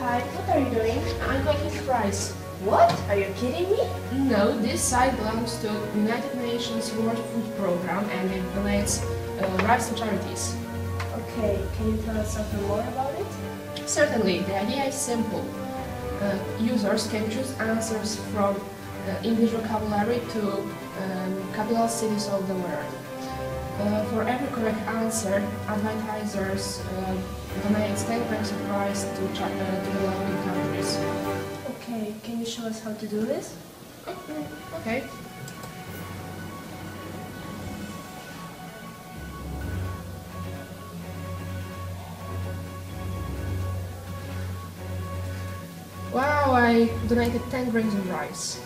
Hi, what are you doing? I'm collecting prize. What? Are you kidding me? No, this site belongs to United Nations World Food Program and it donates uh, rice to charities. Okay, can you tell us something more about it? Certainly, the idea is simple. Uh, users can choose answers from uh, English vocabulary to um, capital cities of the world. Uh, for every correct answer, advertisers uh, donate 10 grams of rice to, uh, to developing countries. Okay, can you show us how to do this? Okay. Wow, I donated 10 grains of rice.